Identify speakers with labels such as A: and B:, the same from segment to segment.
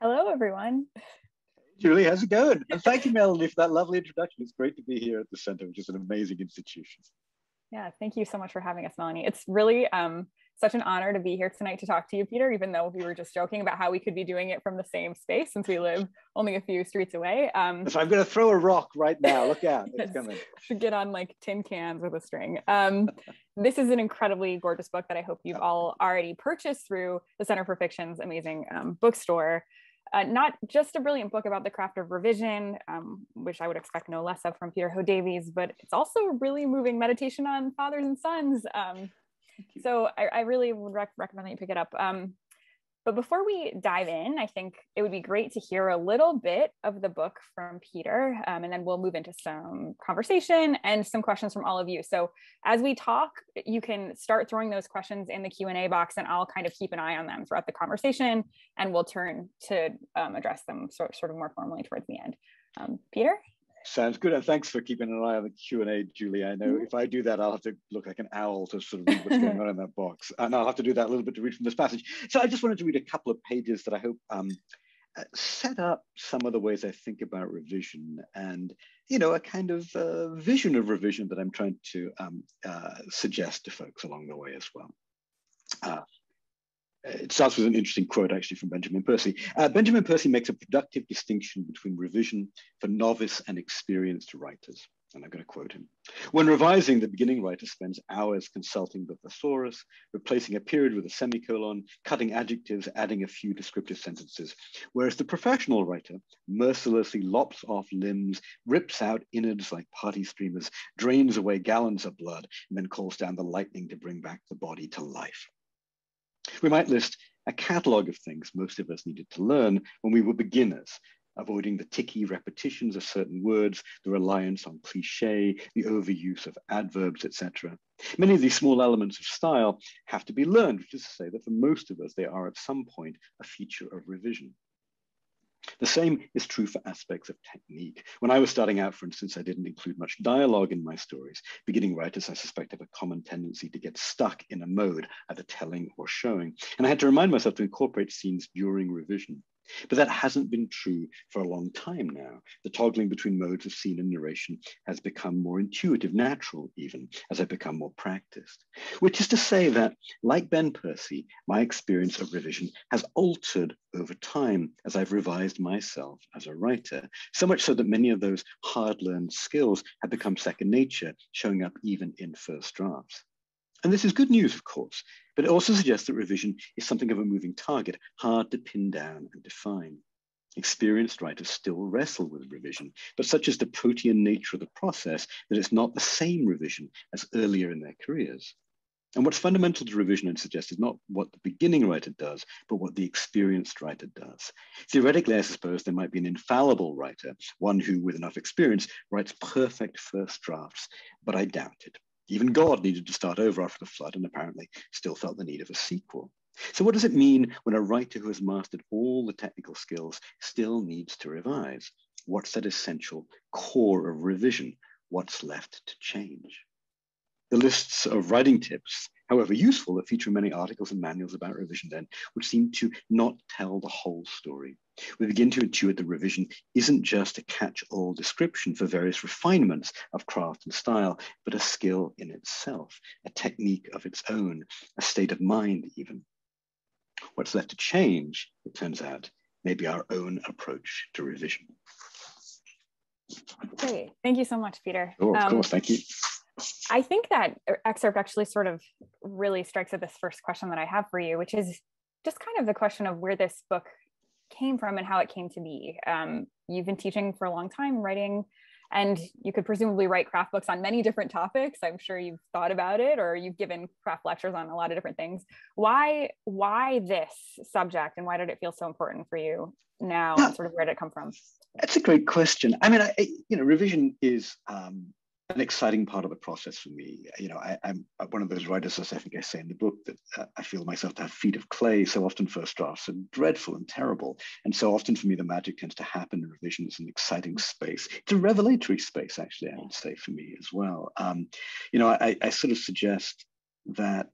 A: Hello, everyone.
B: Julie, how's it going? And thank you, Melanie, for that lovely introduction. It's great to be here at the Center, which is an amazing institution.
A: Yeah, thank you so much for having us, Melanie. It's really um, such an honor to be here tonight to talk to you, Peter, even though we were just joking about how we could be doing it from the same space since we live only a few streets away.
B: Um, so I'm going to throw a rock right now. Look out. It's coming.
A: Should get on like tin cans with a string. Um, this is an incredibly gorgeous book that I hope you've all already purchased through the Center for Fiction's amazing um, bookstore uh, not just a brilliant book about the craft of revision, um, which I would expect no less of from Peter Ho Davies, but it's also a really moving meditation on fathers and sons. Um, so I, I, really would rec- recommend that you pick it up. Um, but before we dive in, I think it would be great to hear a little bit of the book from Peter, um, and then we'll move into some conversation and some questions from all of you. So as we talk, you can start throwing those questions in the Q&A box, and I'll kind of keep an eye on them throughout the conversation, and we'll turn to um, address them sort, sort of more formally towards the end. Um, Peter?
B: Sounds good. And thanks for keeping an eye on the Q&A, Julie. I know mm-hmm. if I do that, I'll have to look like an owl to sort of read what's going on in that box. And I'll have to do that a little bit to read from this passage. So I just wanted to read a couple of pages that I hope um, uh, set up some of the ways I think about revision and, you know, a kind of uh, vision of revision that I'm trying to um, uh, suggest to folks along the way as well. Uh, it starts with an interesting quote actually from Benjamin Percy. Uh, Benjamin Percy makes a productive distinction between revision for novice and experienced writers. And I'm going to quote him. When revising, the beginning writer spends hours consulting the thesaurus, replacing a period with a semicolon, cutting adjectives, adding a few descriptive sentences. Whereas the professional writer mercilessly lops off limbs, rips out innards like party streamers, drains away gallons of blood, and then calls down the lightning to bring back the body to life. We might list a catalogue of things most of us needed to learn when we were beginners, avoiding the ticky repetitions of certain words, the reliance on cliche, the overuse of adverbs, etc. Many of these small elements of style have to be learned, which is to say that for most of us, they are at some point a feature of revision. The same is true for aspects of technique. When I was starting out, for instance, I didn't include much dialogue in my stories. Beginning writers, I suspect, have a common tendency to get stuck in a mode, either telling or showing. And I had to remind myself to incorporate scenes during revision. But that hasn't been true for a long time now. The toggling between modes of scene and narration has become more intuitive, natural even, as I've become more practiced. Which is to say that, like Ben Percy, my experience of revision has altered over time as I've revised myself as a writer, so much so that many of those hard-learned skills have become second nature, showing up even in first drafts. And this is good news, of course, but it also suggests that revision is something of a moving target, hard to pin down and define. Experienced writers still wrestle with revision, but such is the protean nature of the process that it's not the same revision as earlier in their careers. And what's fundamental to revision, I suggest, is not what the beginning writer does, but what the experienced writer does. Theoretically, I suppose there might be an infallible writer, one who, with enough experience, writes perfect first drafts, but I doubt it. Even God needed to start over after the flood and apparently still felt the need of a sequel. So, what does it mean when a writer who has mastered all the technical skills still needs to revise? What's that essential core of revision? What's left to change? The lists of writing tips, however useful, that feature many articles and manuals about revision then, which seem to not tell the whole story. We begin to intuit that revision isn't just a catch-all description for various refinements of craft and style, but a skill in itself, a technique of its own, a state of mind even. What's left to change, it turns out, may be our own approach to revision.
A: Great, thank you so much, Peter.
B: Oh, of um, course, thank you.
A: I think that excerpt actually sort of really strikes at this first question that I have for you, which is just kind of the question of where this book came from and how it came to be. Um, you've been teaching for a long time, writing, and you could presumably write craft books on many different topics. I'm sure you've thought about it, or you've given craft lectures on a lot of different things. Why, why this subject, and why did it feel so important for you now? Yeah. And sort of where did it come from?
B: That's a great question. I mean, I, you know, revision is um, an exciting part of the process for me. You know, I, am one of those writers, as I think I say in the book, that uh, I feel myself to have feet of clay. So often first drafts are dreadful and terrible. And so often for me, the magic tends to happen in revision. It's an exciting space. It's a revelatory space, actually, I would say for me as well. Um, you know, I, I sort of suggest that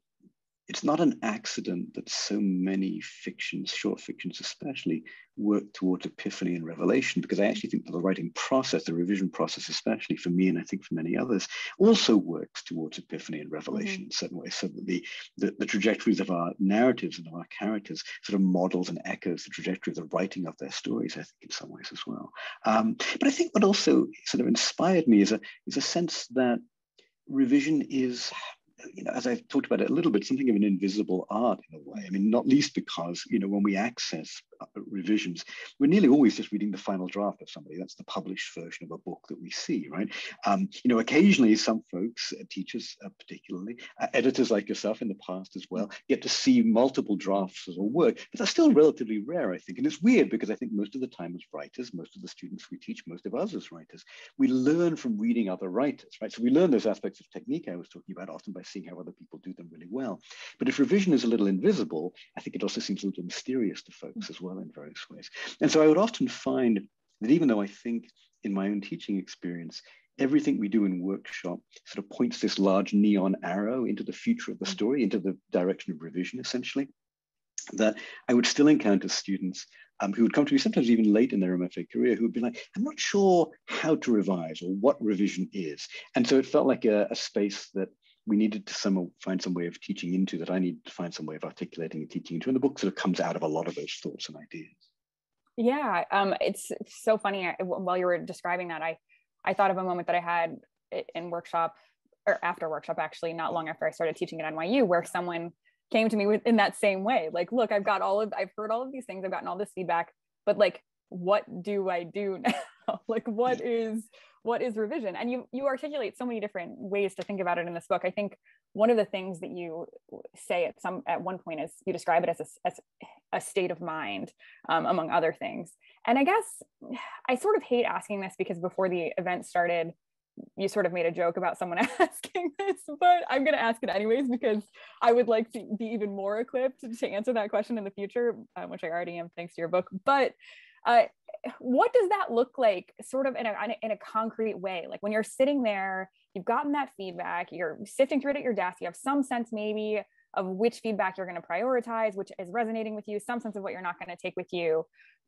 B: it's not an accident that so many fictions, short fictions especially, work towards epiphany and revelation, because I actually think that the writing process, the revision process, especially for me, and I think for many others, also works towards epiphany and revelation mm-hmm. in certain ways, so that the, the, the, trajectories of our narratives and of our characters sort of models and echoes the trajectory of the writing of their stories, I think, in some ways as well. Um, but I think what also sort of inspired me is a, is a sense that revision is you know, as I've talked about it a little bit, something of an invisible art in a way. I mean, not least because, you know, when we access revisions, we're nearly always just reading the final draft of somebody. That's the published version of a book that we see, right? Um, you know, occasionally some folks, uh, teachers uh, particularly, uh, editors like yourself in the past as well, get to see multiple drafts of a work, but that's still relatively rare, I think. And it's weird because I think most of the time as writers, most of the students we teach, most of us as writers, we learn from reading other writers, right? So we learn those aspects of technique I was talking about often by seeing how other people do them really well. But if revision is a little invisible, I think it also seems a little mysterious to folks as well in various ways. And so I would often find that even though I think in my own teaching experience, everything we do in workshop sort of points this large neon arrow into the future of the story, into the direction of revision, essentially, that I would still encounter students um, who would come to me sometimes even late in their MFA career who would be like, I'm not sure how to revise or what revision is. And so it felt like a, a space that we needed to some, find some way of teaching into that I needed to find some way of articulating and teaching into. And the book sort of comes out of a lot of those thoughts and ideas.
A: Yeah, um, it's, it's so funny. While you were describing that, I, I thought of a moment that I had in workshop or after workshop, actually, not long after I started teaching at NYU, where someone came to me with, in that same way. Like, look, I've got all of, I've heard all of these things, I've gotten all this feedback, but like, what do I do now? like, what is what is revision? And you you articulate so many different ways to think about it in this book. I think one of the things that you say at some at one point is you describe it as a, as a state of mind um, among other things. And i guess i sort of hate asking this because before the event started you sort of made a joke about someone asking this, but I'm going to ask it anyways because I would like to be even more equipped to answer that question in the future, uh, which I already am thanks to your book. But uh, what does that look like sort of in a, in a concrete way? Like when you're sitting there you've gotten that feedback you're sifting through it at your desk you have some sense maybe of which feedback you're going to prioritize which is resonating with you some sense of what you're not going to take with you.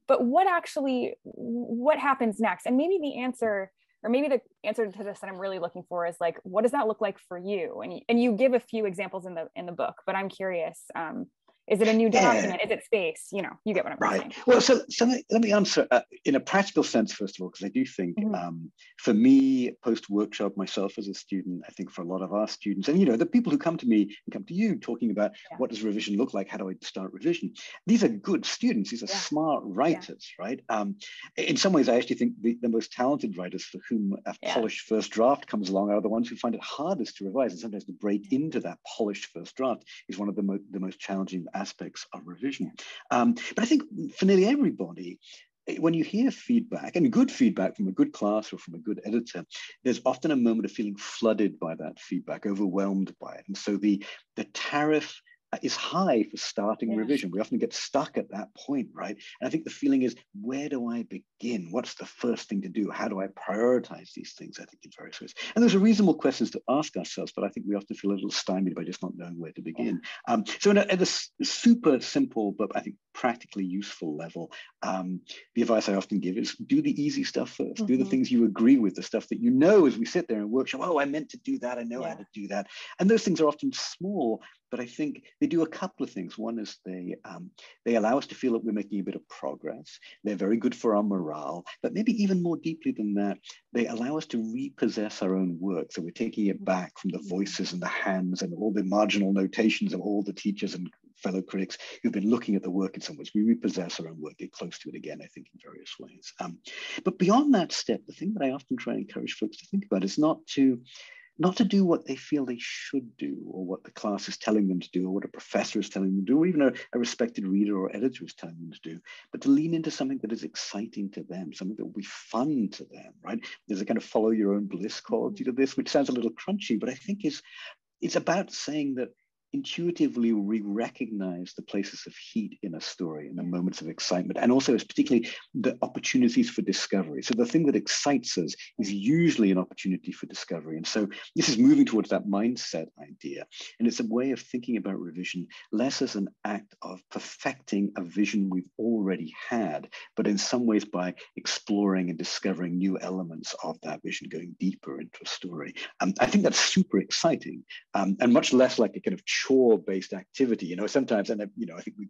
A: But what actually what happens next? And maybe the answer or maybe the answer to this that i'm really looking for is like what does that look like for you? And, and you give a few examples in the in the book but i'm curious um, is it a new yeah. Is it space? You know, you get what I'm right. saying.
B: Well, so, so let, me, let me answer uh, in a practical sense, first of all, because I do think mm-hmm. um, for me, post workshop, myself as a student, I think for a lot of our students, and you know, the people who come to me and come to you talking about yeah. what does revision look like? How do I start revision? These are good students. These are yeah. smart writers, right? Um, in some ways, I actually think the, the most talented writers for whom a polished first draft comes along are the ones who find it hardest to revise. And sometimes to break into that polished first draft is one of the, mo- the most challenging aspects of revision. Um, but I think for nearly everybody, eh, when you hear feedback and good feedback from a good class or from a good editor, there's often a moment of feeling flooded by that feedback, overwhelmed by it. And so the, the tariff is high for starting yeah. revision. We often get stuck at that point, right? And I think the feeling is, where do I begin? What's the first thing to do? How do I prioritize these things? I think in various ways. And those are reasonable questions to ask ourselves, but I think we often feel a little stymied by just not knowing where to begin. Yeah. Um, so in a, at a super simple, but I think practically useful level, um, the advice I often give is do the easy stuff 1st mm-hmm. Do the mm-hmm. things you agree with, the stuff that you know as we sit there and workshop, oh, I meant to do that. I know yeah. how to do that. And those things are often small, but I think they do a couple of things. One is they um, they allow us to feel that we're making a bit of progress. They're very good for our morale, but maybe even more deeply than that, they allow us to repossess our own work. So we're taking it back from the voices and the hands and all the marginal notations of all the teachers and fellow critics who've been looking at the work in some ways. We repossess our own work, get close to it again, I think, in various ways. Um, but beyond that step, the thing that I often try and encourage folks to think about is not to not to do what they feel they should do or what the class is telling them to do or what a professor is telling them to do or even a, a, respected reader or editor is telling them to do but to lean into something that is exciting to them something that will be fun to them right? There's a kind of follow your own bliss quality to this which sounds a little crunchy but i think is it's about saying that intuitively we recognize the places of heat in a story and the moments of excitement and also particularly the opportunities for discovery. So the thing that excites us is usually an opportunity for discovery. And so this is moving towards that mindset idea. And it's a way of thinking about revision less as an act of perfecting a vision we've already had but in some ways by exploring and discovering new elements of that vision going deeper into a story. Um, i think that's super exciting um, and much less like a kind of chore-based activity. You know, sometimes, and you know, I think we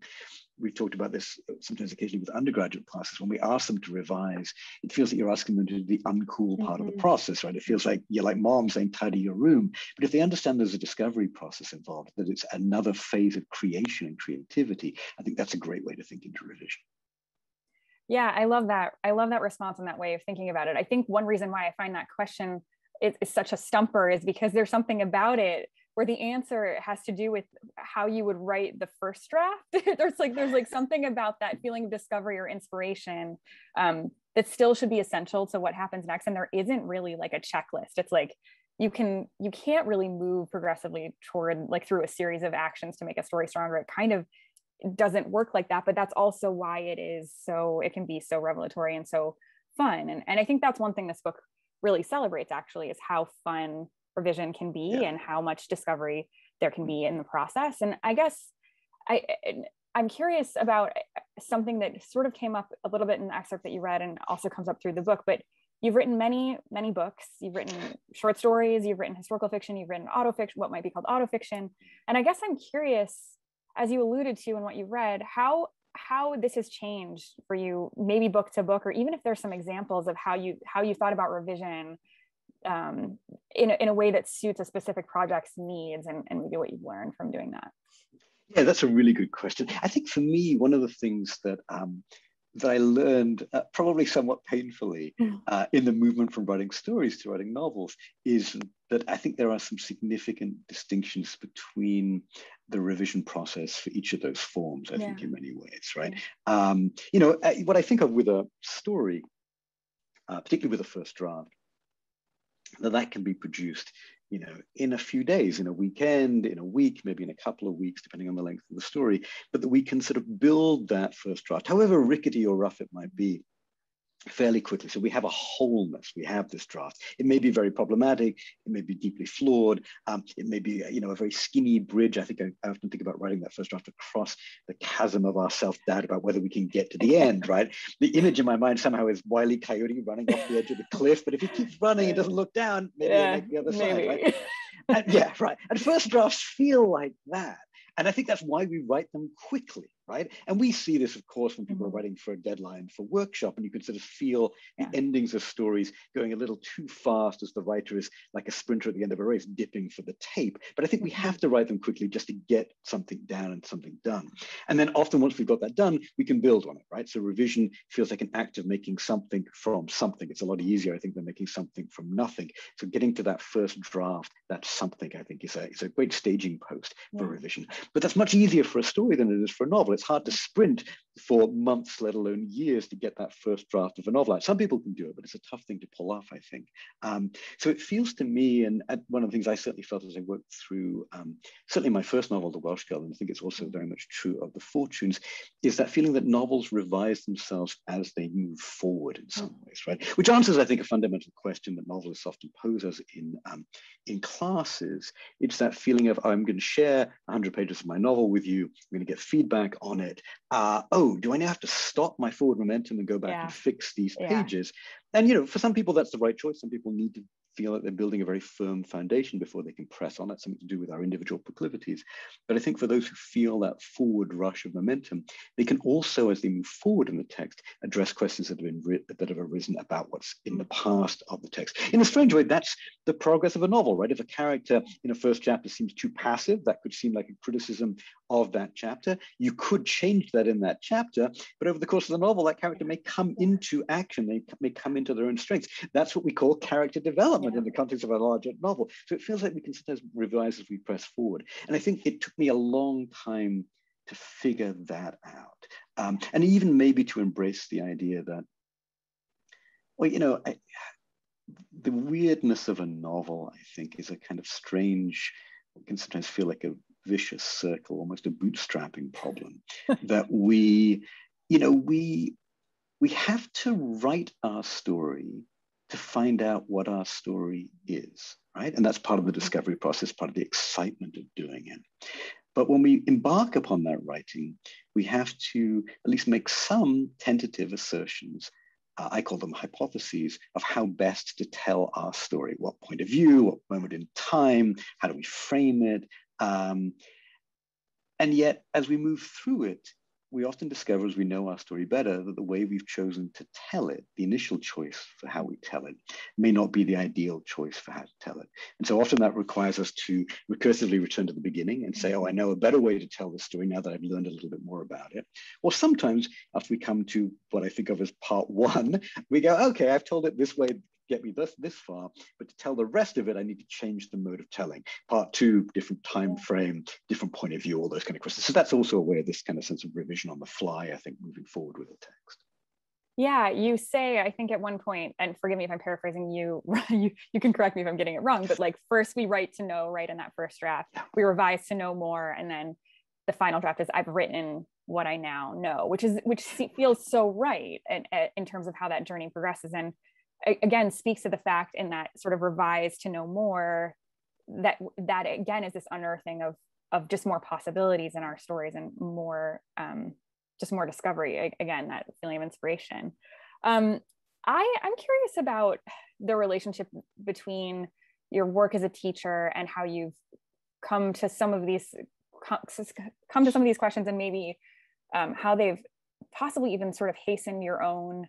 B: we've talked about this sometimes occasionally with undergraduate classes. When we ask them to revise, it feels like you're asking them to do the uncool part mm-hmm. of the mm-hmm. process, right? It feels like you're like mom saying tidy your room. But if they understand there's a discovery process involved, that it's another phase of creation and creativity, I think that's a great way to think into revision.
A: Yeah, I love that. I love that response and that way of thinking about it. I think one reason why I find that question is, is such a stumper is because there's something about it where the answer has to do with how you would write the first draft. There's like there's like something about that feeling of discovery or inspiration um, that still should be essential to what happens next and there isn't really like a checklist. It's like you can you can't really move progressively toward like through a series of actions to make a story stronger. It kind of doesn't work like that but that's also why it is so it can be so revelatory and so fun. And, and i think that's one thing this book really celebrates actually is how fun revision can be yeah. and how much discovery there can be in the mm-hmm. process. And I guess I I'm curious about uh, something that sort of came up a little bit in the excerpt that you read and also comes up through the book, but you've written many, many books. You've written short stories, you've written historical fiction, you've written autofiction, what might be called autofiction. And I guess I'm curious, as you alluded to in what you read, how how this has changed for you, maybe book to book, or even if there's some examples of how you how you thought about revision um, in, a, in a way that suits a specific project's needs and, and maybe what you've learned from doing that?
B: Yeah, that's a really good question. I think for me, one of the things that um, that I learned, uh, probably somewhat painfully, mm. uh, in the movement from writing stories to writing novels, is that I think there are some significant distinctions between the revision process for each of those forms. I yeah. think in many ways, right? Um, you know, what I think of with a story, uh, particularly with a first draft, that that can be produced you know, in a few days, in a weekend, in a week, maybe in a couple of weeks, depending on the length of the story, but that we can sort of build that first draft, however rickety or rough it might be, fairly quickly. So we have a wholeness. We have this draft. It may be very problematic. It may be deeply flawed. Um, it may be, you know, a very skinny bridge. I think I, I, often think about writing that first draft across the chasm of our self-doubt about whether we can get to the end, right? The image in my mind somehow is Wile E. Coyote running off the edge of the cliff, but if he keeps running and doesn't look down, maybe yeah, make the other maybe. side, right? and, yeah, right. And first drafts feel like that. And I think that's why we write them quickly right? And we see this, of course, when people mm-hmm. are writing for a deadline for workshop, and you can sort of feel yeah. the endings of stories going a little too fast as the writer is like a sprinter at the end of a race, dipping for the tape. But I think we have mm-hmm. to write them quickly just to get something down and something done. And then often once we've got that done, we can build on it, right? So revision feels like an act of making something from something. It's a lot easier, I think, than making something from nothing. So getting to that first draft, that's something I think is a, is a great staging post yeah. for revision. But that's much easier for a story than it is for a novel it's hard to sprint for months, let alone years, to get that first draft of a novel out. Some people can do it, but it's a tough thing to pull off, I think. Um, so it feels to me, and one of the things I certainly felt as I worked through, um, certainly my first novel, The Welsh Girl, and I think it's also very much true of The Fortunes, is that feeling that novels revise themselves as they move forward in some ways, right? Which answers, I think, a fundamental question that novelists often pose us in, um, in classes. It's that feeling of, I'm going to share 100 pages of my novel with you, I'm going to get feedback on it. Uh, oh, do I now have to stop my forward momentum and go back yeah. and fix these yeah. pages? And you know, for some people that's the right choice. Some people need to feel that they're building a very firm foundation before they can press on. That's something to do with our individual proclivities. But I think for those who feel that forward rush of momentum, they can also, as they move forward in the text, address questions that have been that have arisen about what's in the past of the text. In a strange way, that's the progress of a novel, right? If a character in a first chapter seems too passive, that could seem like a criticism of that chapter. You could change that in that chapter, but over the course of the novel, that character may come into action, they may come into their own strengths. That's what we call character development yeah. in the context of a larger novel. So it feels like we can sometimes revise as we press forward. And I think it took me a long time to figure that out. Um, and even maybe to embrace the idea that, well, you know, I, the weirdness of a novel, I think, is a kind of strange, can sometimes feel like a vicious circle, almost a bootstrapping problem that we, you know, we we have to write our story to find out what our story is, right? And that's part of the discovery process, part of the excitement of doing it. But when we embark upon that writing, we have to at least make some tentative assertions. Uh, I call them hypotheses of how best to tell our story. What point of view, what moment in time, how do we frame it? Um, and yet, as we move through it, we often discover as we know our story better that the way we've chosen to tell it, the initial choice for how we tell it, may not be the ideal choice for how to tell it. And so often that requires us to recursively return to the beginning and say, oh, I know a better way to tell this story now that I've learned a little bit more about it. Or sometimes after we come to what I think of as part one, we go, okay, I've told it this way get me this this far but to tell the rest of it i need to change the mode of telling. Part two different time frame different point of view all those kind of questions. So that's also a way of this kind of sense of revision on the fly i think moving forward with the text.
A: Yeah you say i think at one point and forgive me if i'm paraphrasing you you, you can correct me if i'm getting it wrong but like first we write to know right in that first draft. We revise to know more and then the final draft is i've written what i now know which is which feels so right in, uh, in terms of how that journey progresses. And again speaks to the fact in that sort of revise to know more that that again is this unearthing of of just more possibilities in our stories and more um, just more discovery again that feeling of inspiration. Um, i i'm curious about the relationship between your work as a teacher and how you've come to some of these come to some of these questions and maybe um, how they've possibly even sort of hastened your own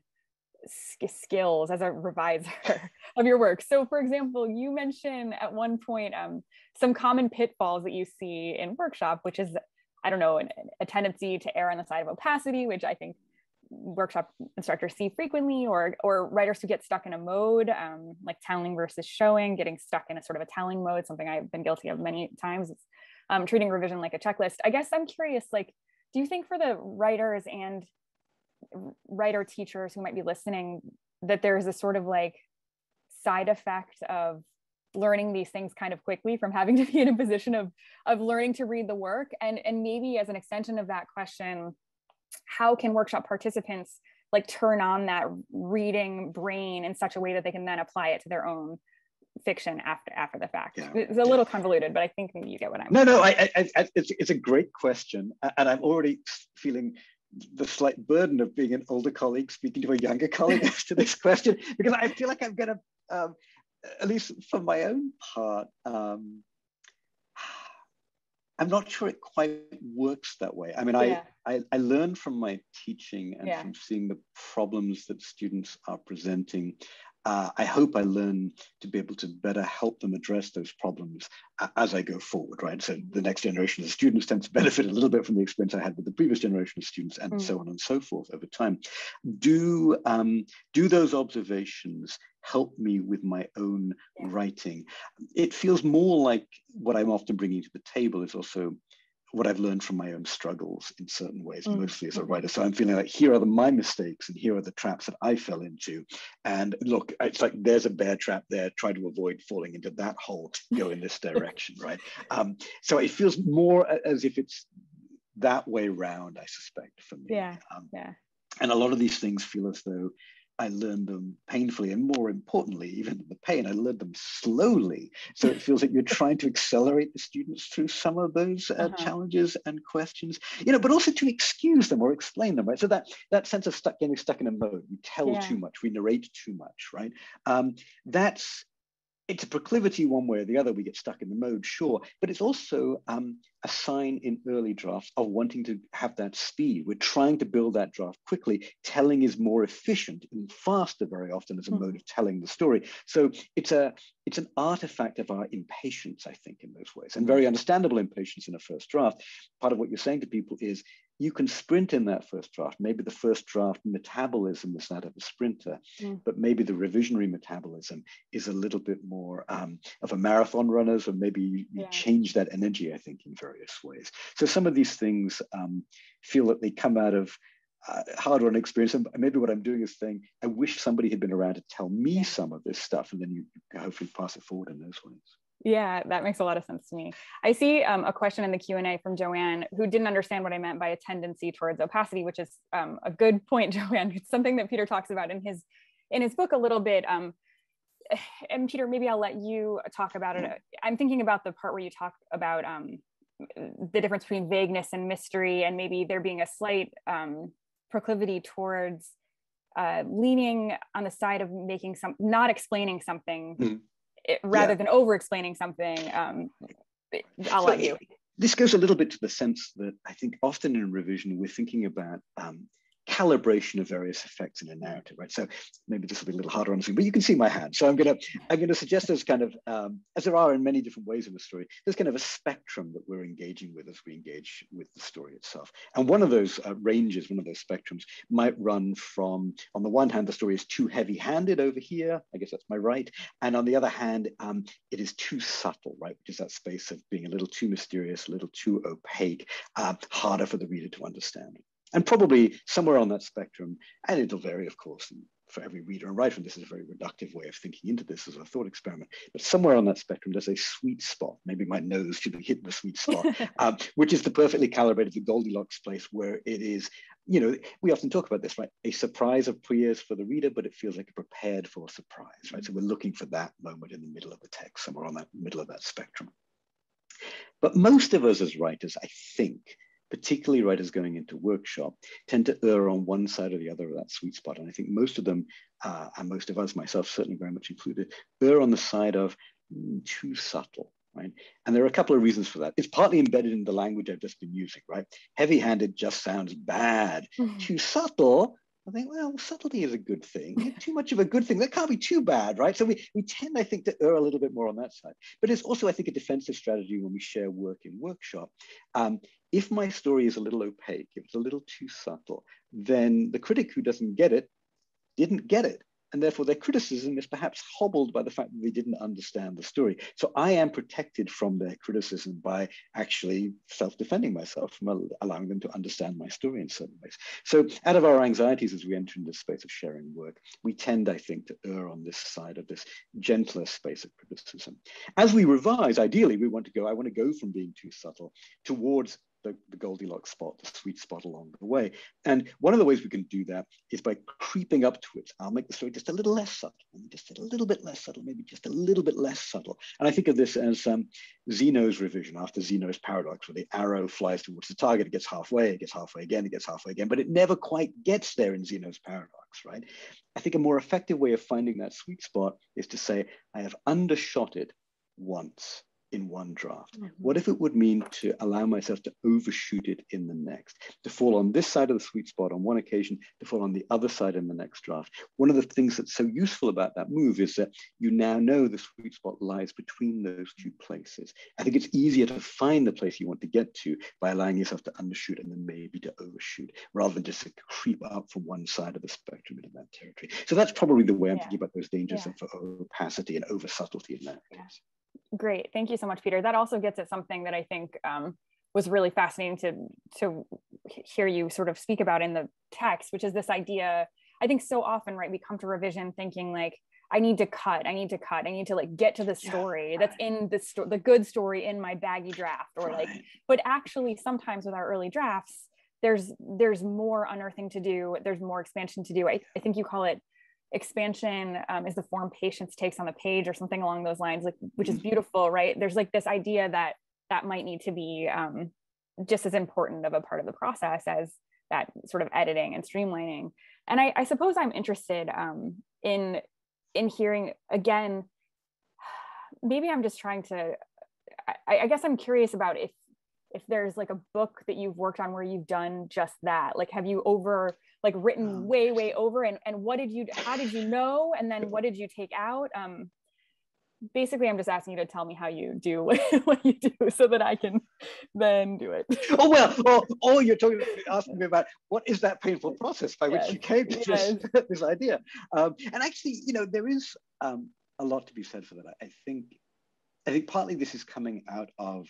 A: skills as a reviser of your work. So, for example, you mentioned at one point um, some common pitfalls that you see in workshop, which is, I don't know, an, a tendency to err on the side of opacity, which I think workshop instructors see frequently, or or writers who get stuck in a mode, um, like telling versus showing, getting stuck in a sort of a telling mode, something I've been guilty of many times. Um, treating revision like a checklist. I guess I'm curious, like, do you think for the writers and writer teachers who might be listening that there's a sort of like side effect of learning these things kind of quickly from having to be in a position of of learning to read the work. And and maybe as an extension of that question how can workshop participants like turn on that reading brain in such a way that they can then apply it to their own fiction after after the fact? Yeah. it's a little convoluted but i think maybe you get what i'm
B: no no I, I, I, it's, it's a great question and i'm already feeling the slight burden of being an older colleague speaking to a younger colleague as to this question because I feel like I'm going to, um, at least for my own part, um, I'm not sure it quite works that way. I mean, yeah. I, I, I learn from my teaching and yeah. from seeing the problems that students are presenting uh, I hope I learn to be able to better help them address those problems uh, as I go forward, right? So the next generation of students tend to benefit a little bit from the experience I had with the previous generation of students and mm. so on and so forth over time. Do, um, do those observations help me with my own yeah. writing? It feels more like what I'm often bringing to the table is also what I've learned from my own struggles in certain ways, mm. mostly as a writer. So I'm feeling like here are the, my mistakes and here are the traps that I fell into. And look, it's like there's a bear trap there. Try to avoid falling into that hole. Go in this direction, right? Um, so it feels more as if it's that way round. I suspect for me.
A: Yeah. Um, yeah.
B: And a lot of these things feel as though I learned them painfully, and more importantly, even the pain, I learned them slowly. So it feels like you're trying to accelerate the students through some of those uh, uh-huh. challenges and questions, you know, but also to excuse them or explain them, right? So that that sense of stuck getting stuck in a mode, we tell yeah. too much, we narrate too much, right? Um, that's it's a proclivity one way or the other. We get stuck in the mode, sure, but it's also um, a sign in early drafts of wanting to have that speed. We're trying to build that draft quickly. Telling is more efficient and faster very often as a mm. mode of telling the story. So it's a it's an artifact of our impatience, I think, in those ways, and very understandable impatience in a first draft. Part of what you're saying to people is you can sprint in that first draft. Maybe the first draft metabolism is that of a sprinter, mm. but maybe the revisionary metabolism is a little bit more um, of a marathon runner. So maybe you, you yeah. change that energy, I think, in various ways. So some of these things um, feel that they come out of uh, hard-run experience. And maybe what I'm doing is saying, I wish somebody had been around to tell me some of this stuff, and then you, you hopefully pass it forward in those ways.
A: Yeah, that makes a lot of sense to me. I see um, a question in the Q&A from Joanne who didn't understand what I meant by a tendency towards opacity, which is um, a good point, Joanne. It's something that Peter talks about in his in his book a little bit. Um, and Peter, maybe I'll let you talk about it. I'm thinking about the part where you talk about um, the difference between vagueness and mystery, and maybe there being a slight um, proclivity towards uh, leaning on the side of making some, not explaining something. Mm it, rather yeah. than over explaining something um, i'll let you
B: this goes a little bit to the sense that i think often in revision we're thinking about um, calibration of various effects in a narrative, right? So maybe this will be a little harder on the screen, but you can see my hand. So I'm gonna I'm gonna suggest there's kind of um, as there are in many different ways in the story, there's kind of a spectrum that we're engaging with as we engage with the story itself. And one of those uh, ranges, one of those spectrums, might run from on the one hand, the story is too heavy-handed over here. I guess that's my right, and on the other hand, um, it is too subtle, right? Which is that space of being a little too mysterious, a little too opaque, uh, harder for the reader to understand and probably somewhere on that spectrum, and it'll vary, of course, for every reader and writer, and this is a very reductive way of thinking into this as a thought experiment, but somewhere on that spectrum, there's a sweet spot. Maybe my nose should be hitting the sweet spot, um, which is the perfectly calibrated, the Goldilocks place where it is, you know, we often talk about this, right? A surprise of appears for the reader, but it feels like a prepared for surprise, right? So we're looking for that moment in the middle of the text, somewhere on that middle of that spectrum. But most of us as writers, I think, particularly writers going into workshop, tend to err on one side or the other of that sweet spot. And I think most of them, uh, and most of us, myself certainly very much included, err on the side of mm, too subtle. Right? And there are a couple of reasons for that. It's partly embedded in the language I've just been using, right? Heavy-handed just sounds bad. Mm-hmm. Too subtle I think, well, subtlety is a good thing. Too much of a good thing, that can't be too bad, right? So we, we tend, I think, to err a little bit more on that side. But it's also, I think, a defensive strategy when we share work in workshop. Um, if my story is a little opaque, if it's a little too subtle, then the critic who doesn't get it didn't get it and therefore their criticism is perhaps hobbled by the fact that they didn't understand the story. So I am protected from their criticism by actually self-defending myself from allowing them to understand my story in certain ways. So out of our anxieties as we enter into the space of sharing work, we tend, I think, to err on this side of this gentler space of criticism. As we revise, ideally, we want to go, I want to go from being too subtle towards the, the Goldilocks spot, the sweet spot along the way. And one of the ways we can do that is by creeping up to it. I'll make the story just a little less subtle, just a little bit less subtle, maybe just a little bit less subtle. And I think of this as um, Zeno's revision after Zeno's paradox, where the arrow flies towards the target, it gets halfway, it gets halfway again, it gets halfway again, but it never quite gets there in Zeno's paradox, right? I think a more effective way of finding that sweet spot is to say, I have undershot it once in one draft? Mm-hmm. What if it would mean to allow myself to overshoot it in the next, to fall on this side of the sweet spot on one occasion, to fall on the other side in the next draft? One of the things that's so useful about that move is that you now know the sweet spot lies between those two places. I think it's easier to find the place you want to get to by allowing yourself to undershoot and then maybe to overshoot rather than just to creep up from one side of the spectrum into that territory. So that's probably the way I'm yeah. thinking about those dangers yeah. of opacity and over subtlety in that case.
A: Great. Thank you so much, Peter. That also gets at something that I think um, was really fascinating to, to hear you sort of speak about in the text, which is this idea. I think so often, right, we come to revision thinking like, I need to cut, I need to cut, I need to like get to the story yeah, right. that's in the story, the good story in my baggy draft, or right. like, but actually sometimes with our early drafts, there's there's more unearthing to do, there's more expansion to do. I, I think you call it expansion um, is the form patience takes on the page or something along those lines like which is mm-hmm. beautiful right there's like this idea that that might need to be um, just as important of a part of the process as that sort of editing and streamlining and i, I suppose i'm interested um, in in hearing again maybe i'm just trying to I, I guess i'm curious about if if there's like a book that you've worked on where you've done just that? Like have you over like written oh, way way over? And and what did you how did you know? And then what did you take out? Um basically i'm just asking you to tell me how you do what you do so that i can then do it.
B: Oh well or, or you're talking asking me about what is that painful process by yes. which you came to yes. this, this idea? Um, and actually you know there is um, a lot to be said for that i think i think partly this is coming out of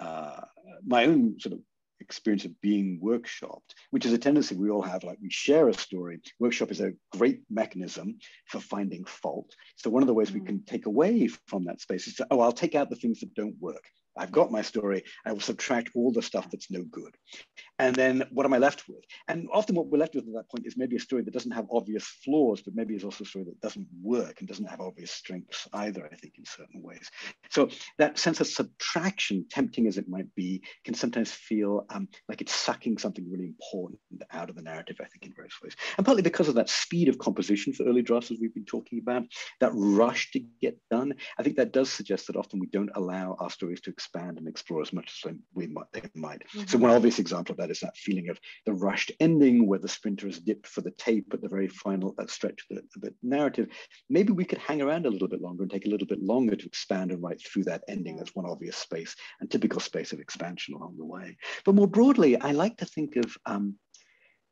B: uh, my own sort of experience of being workshopped, which is a tendency we all have. Like we share a story. Workshop is a great mechanism for finding fault. So one of the ways we can take away from that space is to, oh, I'll take out the things that don't work. I've got my story. I will subtract all the stuff that's no good. And then what am I left with? And often what we're left with at that point is maybe a story that doesn't have obvious flaws, but maybe is also a story that doesn't work and doesn't have obvious strengths either, I think, in certain ways. So that sense of subtraction, tempting as it might be, can sometimes feel um, like it's sucking something really important out of the narrative, I think, in various ways. And partly because of that speed of composition for early drafts, as we've been talking about, that rush to get done, I think that does suggest that often we don't allow our stories to expand and explore as much as we might. They might. Mm-hmm. So one obvious example of that is that feeling of the rushed ending where the sprinter is dipped for the tape at the very final uh, stretch of the, the, narrative. Maybe we could hang around a little bit longer and take a little bit longer to expand and write through that ending. That's one obvious space and typical space of expansion along the way. But more broadly, I like to think of um,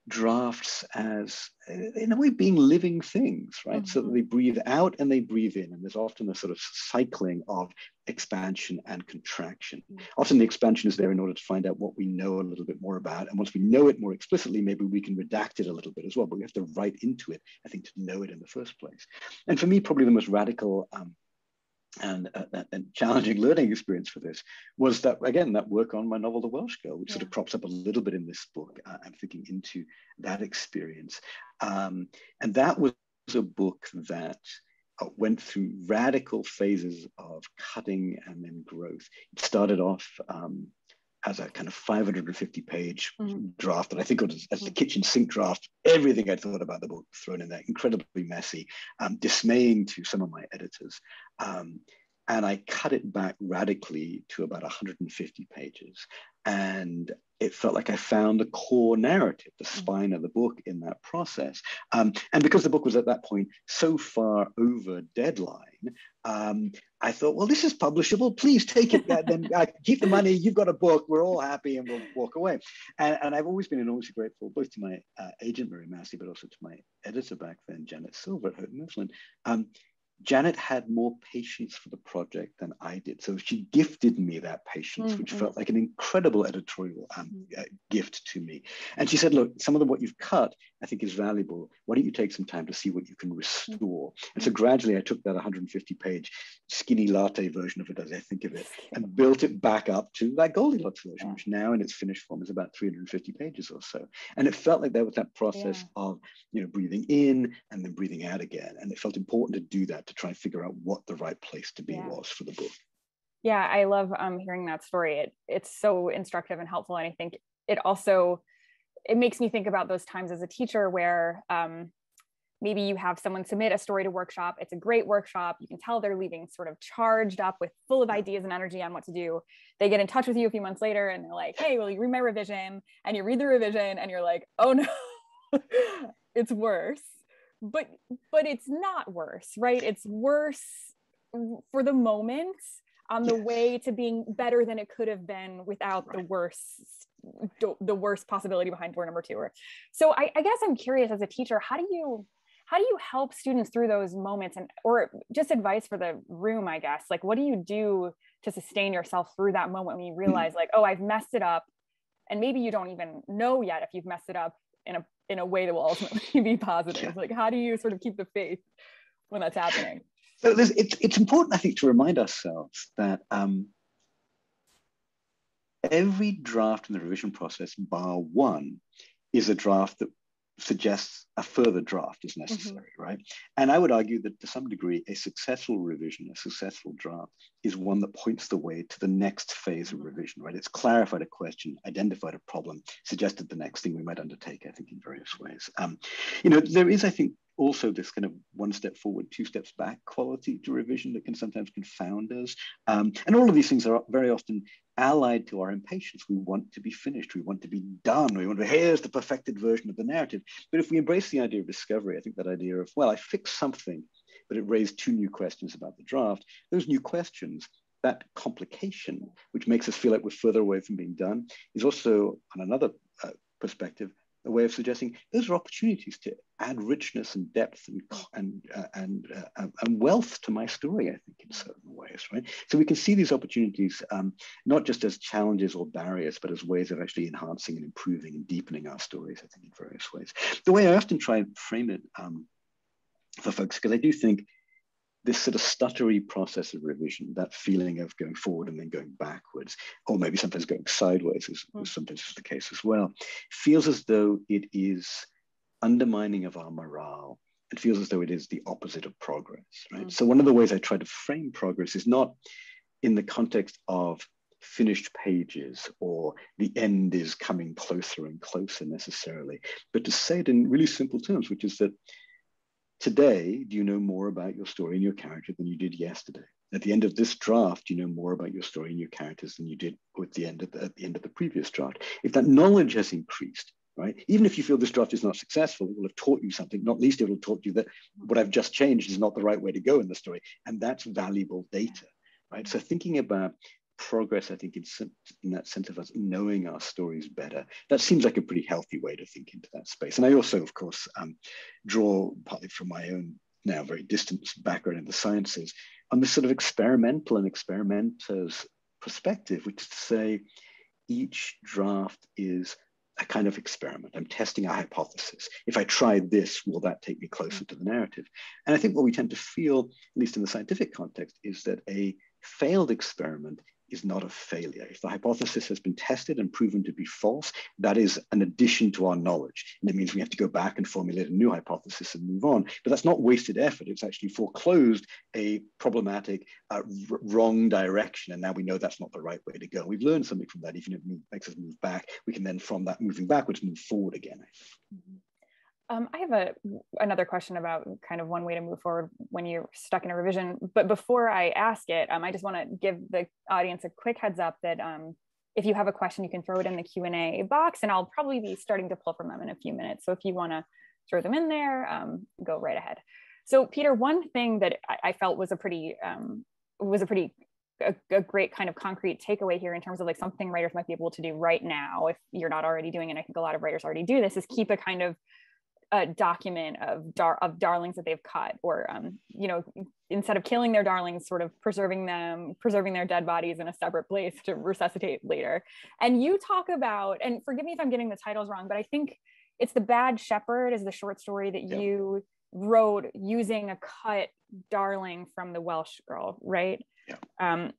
B: drafts as in a way being living things right mm-hmm. so that they breathe out and they breathe in and there's often a sort of cycling of expansion and contraction mm-hmm. often the expansion is there in order to find out what we know a little bit more about and once we know it more explicitly maybe we can redact it a little bit as well but we have to write into it i think to know it in the first place and for me probably the most radical um, and a, a, challenging learning experience for this was that again that work on my novel the welsh girl which yeah. sort of crops up a little bit in this book. Uh, i'm thinking into that experience. Um, and that was a book that uh, went through radical phases of cutting and then growth. It started off um, as a kind of 550 page mm-hmm. draft that I think was as the mm. kitchen sink draft, everything I'd thought about the book thrown in there, incredibly messy, um, dismaying to some of my editors. Um, and I cut it back radically to about 150 pages. And it felt like I found the core narrative, the mm. spine of the book in that process. Um, and because the book was at that point so far over deadline, um, I thought, well, this is publishable. Please take it. then uh, keep the money. You've got a book. We're all happy, and we'll walk away. And, and I've always been enormously grateful, both to my uh, agent Mary Massie, but also to my editor back then, Janet Silver at Houghton Mifflin. Um, Janet had more patience for the project than I did. So she gifted me that patience, mm-hmm. which felt like an incredible editorial um, mm-hmm. uh, gift to me. And she said, Look, some of the, what you've cut, I think is valuable. Why don't you take some time to see what you can restore? Mm-hmm. And so gradually I took that 150 page skinny latte version of it, as I think of it, and built it back up to that Goldilocks version, yeah. which now in its finished form is about 350 pages or so. And it felt like there was that process yeah. of, you know, breathing in and then breathing out again. And it felt important to do that to try and figure out what the right place to be yeah. was for the book.
A: Yeah, I love um, hearing that story. It, it's so instructive and helpful. And I think it also, it makes me think about those times as a teacher where um, maybe you have someone submit a story to workshop. It's a great workshop. You can tell they're leaving sort of charged up with full of ideas and energy on what to do. They get in touch with you a few months later and they're like, hey, will you read my revision? And you read the revision and you're like, oh no, it's worse but but it's not worse right it's worse for the moment on the yes. way to being better than it could have been without right. the worst the worst possibility behind door number two or so I, I guess i'm curious as a teacher how do you how do you help students through those moments and or just advice for the room i guess like what do you do to sustain yourself through that moment when you mm-hmm. realize like oh i've messed it up and maybe you don't even know yet if you've messed it up in a in a way that will ultimately be positive. Like how do you sort of keep the faith when that's happening?
B: So it's, it's important i think to remind ourselves that um, every draft in the revision process bar one is a draft that suggests a further draft is necessary, mm-hmm. right? And I would argue that to some degree, a successful revision, a successful draft, is one that points the way to the next phase of mm-hmm. revision, right? It's clarified a question, identified a problem, suggested the next thing we might undertake, I think, in various ways. Um, you know, there is, I think, also this kind of one step forward, two steps back quality to revision that can sometimes confound us. Um, and all of these things are very often allied to our impatience. We want to be finished. We want to be done. We want to, here's the perfected version of the narrative. But if we embrace the idea of discovery, I think that idea of, well, I fixed something, but it raised two new questions about the draft, those new questions that complication, which makes us feel like we're further away from being done, is also on another uh, perspective a way of suggesting those are opportunities to add richness and depth and and uh, and, uh, and wealth to my story. I think in certain ways, right? So we can see these opportunities um, not just as challenges or barriers, but as ways of actually enhancing and improving and deepening our stories. I think in various ways. The way I often try and frame it um, for folks, because I do think this sort of stuttery process of revision, that feeling of going forward and then going backwards, or maybe sometimes going sideways, is, mm. sometimes the case as well, feels as though it is undermining of our morale. It feels as though it is the opposite of progress, right? Mm. So one of the ways I try to frame progress is not in the context of finished pages or the end is coming closer and closer necessarily, but to say it in really simple terms, which is that Today, do you know more about your story and your character than you did yesterday? At the end of this draft, you know more about your story and your characters than you did at the end of the, at the end of the previous draft. If that knowledge has increased, right? Even if you feel this draft is not successful, it will have taught you something. Not least, it will taught you that what I've just changed is not the right way to go in the story, and that's valuable data, right? So thinking about progress, I think, in, in that sense of us knowing our stories better. That seems like a pretty healthy way to think into that space. And I also, of course, um, draw partly from my own now very distant background in the sciences on this sort of experimental and experimenters perspective, which is to say each draft is a kind of experiment. I'm testing a hypothesis. If I try this, will that take me closer to the narrative? And I think what we tend to feel, at least in the scientific context, is that a failed experiment is not a failure. If the hypothesis has been tested and proven to be false, that is an addition to our knowledge. And it means we have to go back and formulate a new hypothesis and move on. But that's not wasted effort. It's actually foreclosed a problematic, uh, wrong direction. And now we know that's not the right way to go. We've learned something from that. Even if it makes us move back, we can then, from that moving backwards, move forward again.
A: Mm-hmm. Um, I have a another question about kind of one way to move forward when you're stuck in a revision. But before I ask it, um, I just want to give the audience a quick heads up that um, if you have a question, you can throw it in the Q and A box, and I'll probably be starting to pull from them in a few minutes. So if you want to throw them in there, um, go right ahead. So Peter, one thing that I, I felt was a pretty um, was a pretty a, a, great kind of concrete takeaway here in terms of like something writers might be able to do right now if you're not already doing it. I think a lot of writers already do this is keep a kind of a document of dar- of darlings that they've cut or um, you know instead of killing their darlings sort of preserving them preserving their dead bodies in a separate place to resuscitate later and you talk about and forgive me if i'm getting the titles wrong but i think it's the bad shepherd is the short story that yeah. you wrote using a cut darling from the welsh girl right
B: yeah.
A: um,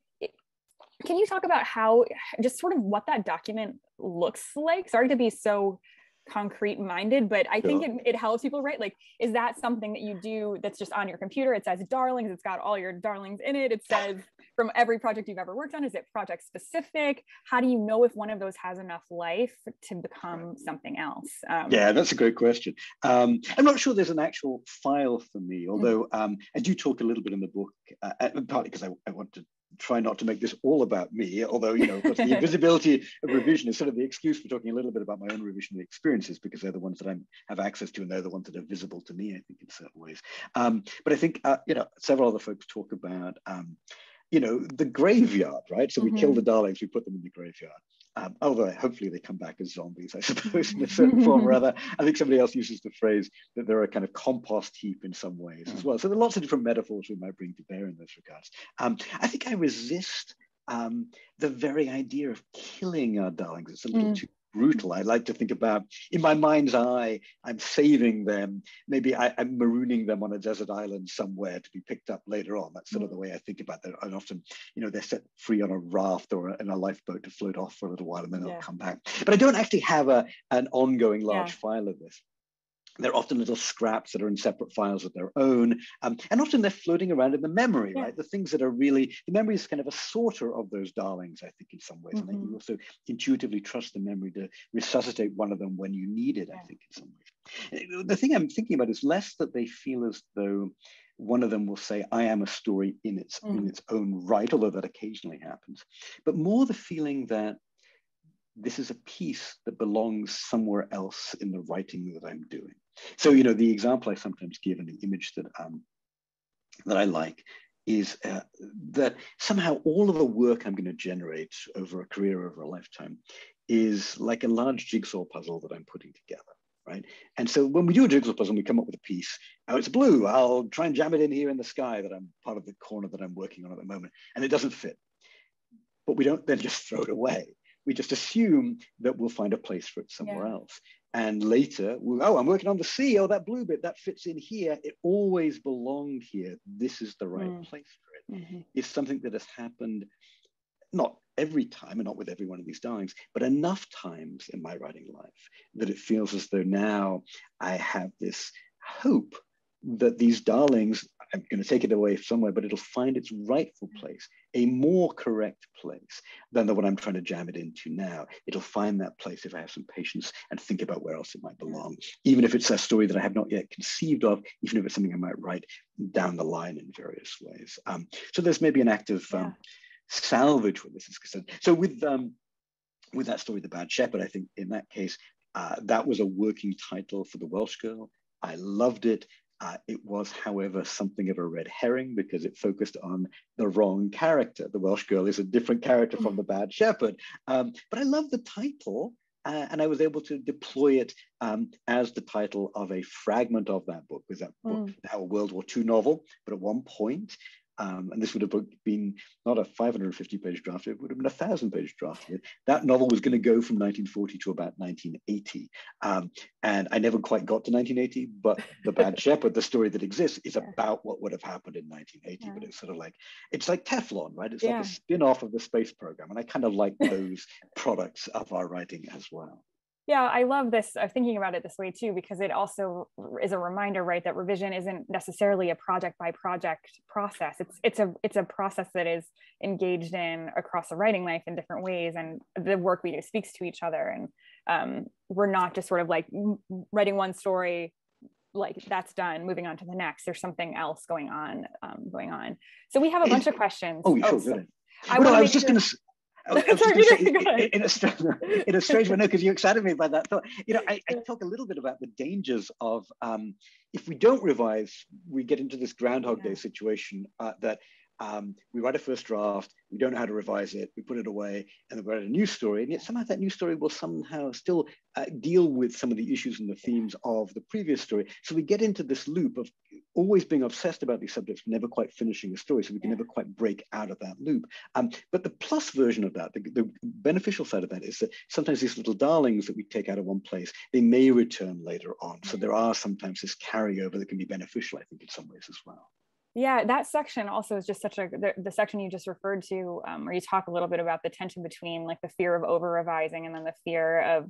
A: can you talk about how just sort of what that document looks like sorry to be so concrete minded but i think it, it helps people right? Like is that something that you do that's just on your computer? It says darlings it's got all your darlings in it. It says from every project you've ever worked on is it project specific how do you know if one of those has enough life to become something else?
B: Um, yeah that's a great question. Um, i'm not sure there's an actual file for me although mm-hmm. um, i do talk a little bit in the book uh, uh partly because I, I want to try not to make this all about me, although, you know, the invisibility of revision is sort of the excuse for talking a little bit about my own revision experiences because they're the ones that I have access to and they're the ones that are visible to me, I think, in certain ways. Um, but I think, uh, you know, several other folks talk about, um, you know, the graveyard, right? So we mm-hmm. kill the darlings, we put them in the graveyard. Um, although hopefully they come back as zombies, I suppose, in a certain form or other. I think somebody else uses the phrase that they're a kind of compost heap in some ways as well. So there are lots of different metaphors we might bring to bear in those regards. Um, I think I resist um, the very idea of killing our darlings. It's a little mm. too brutal. I like to think about, in my mind's eye, I'm saving them. Maybe I, am marooning them on a desert island somewhere to be picked up later on. That's sort of the way I think about that. And often, you know, they're set free on a raft or in a lifeboat to float off for a little while and then yeah. they'll come back. But I don't actually have a, an ongoing large yeah. file of this. They're often little scraps that are in separate files of their own. Um, and often they're floating around in the memory, yeah. right? The things that are really, the memory is kind of a sorter of those darlings, I think, in some ways. Mm-hmm. And then you also intuitively trust the memory to resuscitate one of them when you need it, yeah. I think, in some ways. Uh, the thing I'm thinking about is less that they feel as though one of them will say, I am a story in its, mm. in its own right, although that occasionally happens, but more the feeling that this is a piece that belongs somewhere else in the writing that I'm doing. So, you know, the example I sometimes give and the image that, um, that I like is uh, that somehow all of the work I'm going to generate over a career, over a lifetime, is like a large jigsaw puzzle that I'm putting together. right? And so when we do a jigsaw puzzle and we come up with a piece, oh, it's blue, I'll try and jam it in here in the sky that I'm part of the corner that I'm working on at the moment, and it doesn't fit. But we don't then just throw it away. We just assume that we'll find a place for it somewhere yeah. else. And later, we'll, oh, I'm working on the sea. Oh, that blue bit that fits in here. It always belonged here. This is the right mm. place for it. Mm-hmm. It's something that has happened not every time and not with every one of these darlings, but enough times in my writing life that it feels as though now I have this hope that these darlings, I'm going to take it away somewhere, but it'll find its rightful place, a more correct place than the one I'm trying to jam it into now. It'll find that place if I have some patience and think about where else it might belong, even if it's a story that I have not yet conceived of, even if it's something I might write down the line in various ways. Um, so there's maybe an act of um, salvage when this is concerned. So with um, with that story, The Bad Shepherd, I think in that case, uh, that was a working title for the Welsh girl. I loved it. Uh, it was, however, something of a red herring because it focused on the wrong character. The Welsh girl is a different character from the Bad Shepherd. Um, but I love the title. Uh, and I was able to deploy it um, as the title of a fragment of that book, because that book, mm. now a World War II novel, but at one point um, and this would have been not a 550 page draft, it would have been a thousand page draft. That novel was going to go from 1940 to about 1980. Um, and I never quite got to 1980, but The Bad Shepherd, the story that exists, is yeah. about what would have happened in 1980. Yeah. But it's sort of like, it's like Teflon, right? It's yeah. like a spin off of the space program. And I kind of like those products of our writing as well.
A: Yeah, I love this uh, thinking about it this way too, because it also is a reminder, right, that revision isn't necessarily a project by project process. It's it's a it's a process that is engaged in across the writing life in different ways, and the work we do speaks to each other. And um, we're not just sort of like writing one story, like that's done, moving on to the next. There's something else going on, um, going on. So we have a bunch of questions.
B: Oh, you oh, So I, I was just going to I was, say, in, a strange, in a strange way, no, because you excited me by that thought. You know, I, I, talk a little bit about the dangers of um, if we don't revise, we get into this Groundhog. Day situation uh, that um, we write a first draft, we don't know how to revise it, we put it away, and then we write a new story. And yet somehow that new story will somehow still uh, deal with some of the issues and the themes of the previous story. So we get into this loop of always being obsessed about these subjects, never quite finishing a story. So we can never quite break out of that loop. Um, but the plus version of that, the, the, beneficial side of that is that sometimes these little darlings that we take out of one place, they may return later on. So there are sometimes this carryover that can be beneficial, I think, in some ways as well
A: yeah that section also is just such a the, the section you just referred to um, where you talk a little bit about the tension between like the fear of over revising and then the fear of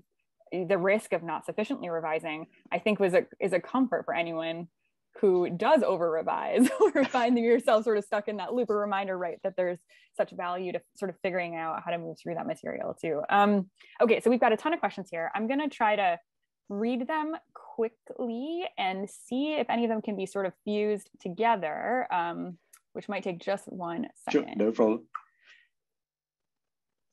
A: the risk of not sufficiently revising i think was a is a comfort for anyone who does over revise or finding yourself sort of stuck in that loop a reminder right that there's such value to sort of figuring out how to move through that material too. Um, okay so we've got a ton of questions here. I'm going to try to read them quickly and see if any of them can be sort of fused together, um, which might take just one second.
B: Sure, no problem.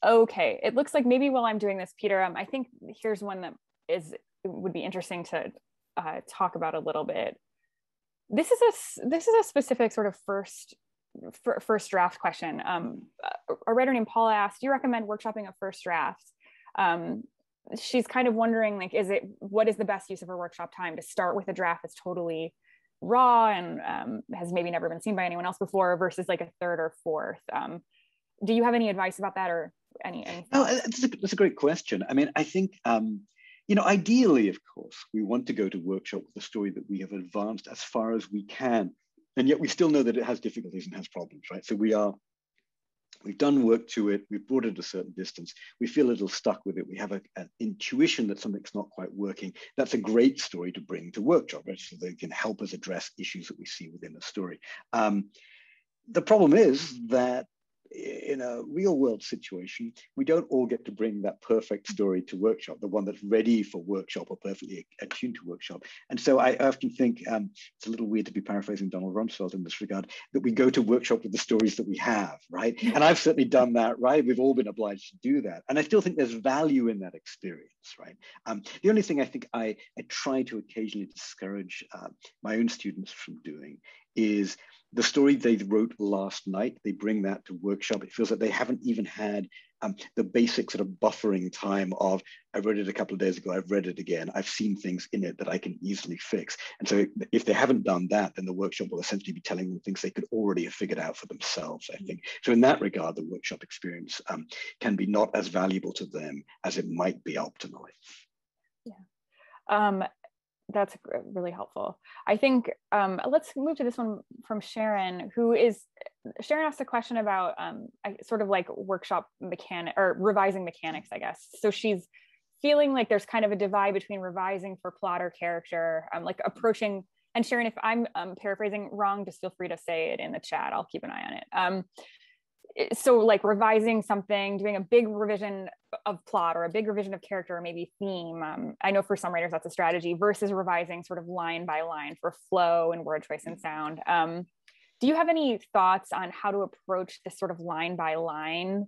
A: Okay, it looks like maybe while I'm doing this, Peter, um, I think here's one that is would be interesting to uh, talk about a little bit. This is a this is a specific sort of first first draft question. Um, a writer named Paula asked, "Do you recommend workshopping a first draft?" Um, she's kind of wondering like is it what is the best use of her workshop time to start with a draft that's totally raw and um, has maybe never been seen by anyone else before versus like a third or fourth? Um, do you have any advice about that or any, any
B: no that's a, that's a great question. I mean i think um, you know ideally of course we want to go to workshop with a story that we have advanced as far as we can and yet we still know that it has difficulties and has problems right? So we are We've done work to it, we've brought it a certain distance, we feel a little stuck with it, we have a, an intuition that something's not quite working. That's a great story to bring to workshop, right? so they can help us address issues that we see within the story. Um, the problem is that in a real world situation, we don't all get to bring that perfect story to workshop, the one that's ready for workshop or perfectly attuned to workshop. And so I often think um, it's a little weird to be paraphrasing Donald Rumsfeld in this regard, that we go to workshop with the stories that we have, right? And I've certainly done that, right? We've all been obliged to do that. And I still think there's value in that experience, right? Um, the only thing I think I, I try to occasionally discourage uh, my own students from doing is the story they wrote last night, they bring that to workshop. It feels like they haven't even had um, the basic sort of buffering time of I read it a couple of days ago, I've read it again, I've seen things in it that I can easily fix. And so if they haven't done that, then the workshop will essentially be telling them things they could already have figured out for themselves, I think. So in that regard, the workshop experience um, can be not as valuable to them as it might be optimally.
A: Yeah. Um, that's really helpful. I think um, let's move to this one from Sharon, who is Sharon asked a question about um, sort of like workshop mechanic or revising mechanics, I guess. So she's feeling like there's kind of a divide between revising for plot or character, um, like approaching. And Sharon, if I'm um, paraphrasing wrong, just feel free to say it in the chat. I'll keep an eye on it. So like revising something doing a big revision of plot or a big revision of character or maybe theme um, i know for some writers that's a strategy versus revising sort of line by line for flow and word choice and sound. Um, do you have any thoughts on how to approach this sort of line by line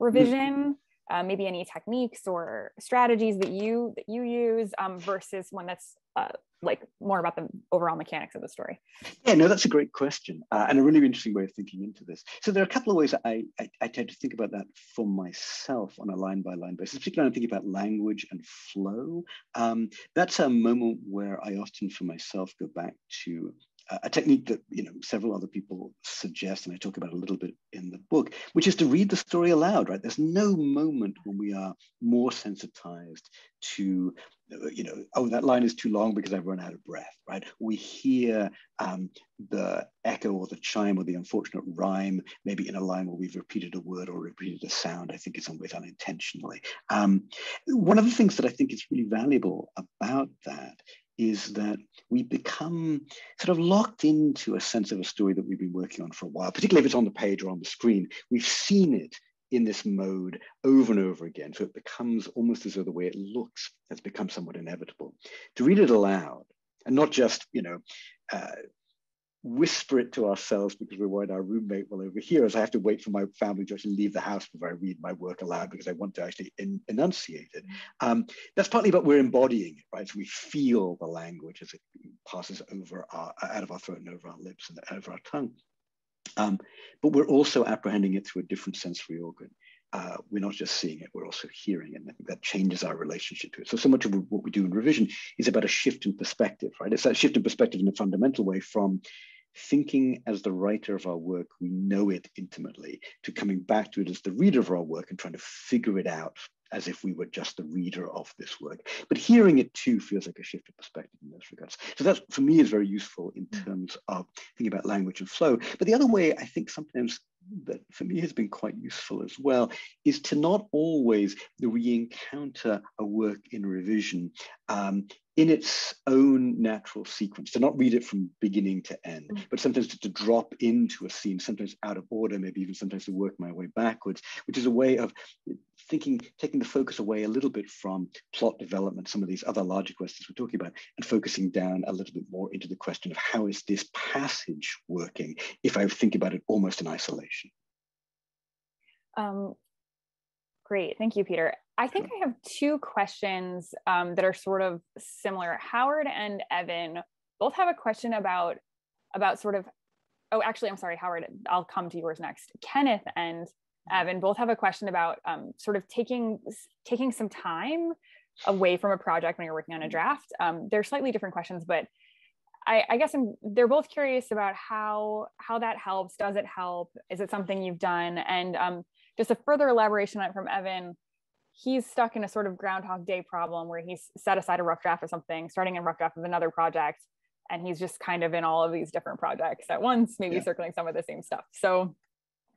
A: revision? Uh, maybe any techniques or strategies that you that you use um, versus one that's uh, like more about the overall mechanics of the story?
B: Yeah, no, that's a great question uh, and a really interesting way of thinking into this. So there are a couple of ways I, I, I tend to think about that for myself on a line by line basis, particularly when I'm thinking about language and flow. Um, that's a moment where I often for myself go back to a technique that you know several other people suggest and i talk about a little bit in the book which is to read the story aloud right? There's no moment when we are more sensitized to you know oh that line is too long because i've run out of breath right? We hear um, the echo or the chime or the unfortunate rhyme maybe in a line where we've repeated a word or repeated a sound i think in some ways unintentionally. Um, one of the things that i think is really valuable about that is that we become sort of locked into a sense of a story that we've been working on for a while, particularly if it's on the page or on the screen. We've seen it in this mode over and over again. So it becomes almost as though the way it looks has become somewhat inevitable. To read it aloud and not just, you know, uh, whisper it to ourselves because we're worried our roommate will overhear us. I have to wait for my family to actually leave the house before I read my work aloud because I want to actually in, enunciate it. Um, that's partly about we're embodying it, right? So we feel the language as it passes over our, out of our throat and over our lips and over our tongue. Um, but we're also apprehending it through a different sensory organ. Uh, we're not just seeing it, we're also hearing it. And I think that changes our relationship to it. So, so much of what we do in revision is about a shift in perspective, right? It's that shift in perspective in a fundamental way from thinking as the writer of our work, we know it intimately, to coming back to it as the reader of our work and trying to figure it out as if we were just the reader of this work. But hearing it too feels like a shift of perspective in those regards. So that for me is very useful in mm. terms of thinking about language and flow. But the other way I think sometimes that for me has been quite useful as well is to not always re-encounter a work in revision um, in its own natural sequence, to not read it from beginning to end, mm. but sometimes to, to, drop into a scene, sometimes out of order, maybe even sometimes to work my way backwards, which is a way of thinking, taking the focus away a little bit from plot development, some of these other larger questions we're talking about, and focusing down a little bit more into the question of how is this passage working if I think about it almost in isolation.
A: Um, great, thank you, Peter. I think I have two questions um, that are sort of similar. Howard and Evan both have a question about about sort of. Oh, actually, I'm sorry, Howard. I'll come to yours next. Kenneth and Evan both have a question about um, sort of taking taking some time away from a project when you're working on a draft. Um, they're slightly different questions, but I, I guess I'm, they're both curious about how how that helps. Does it help? Is it something you've done? And um, just a further elaboration on it from Evan he's stuck in a sort of groundhog day problem where he's set aside a rough draft of something starting a rough draft of another project and he's just kind of in all of these different projects at once maybe yeah. circling some of the same stuff so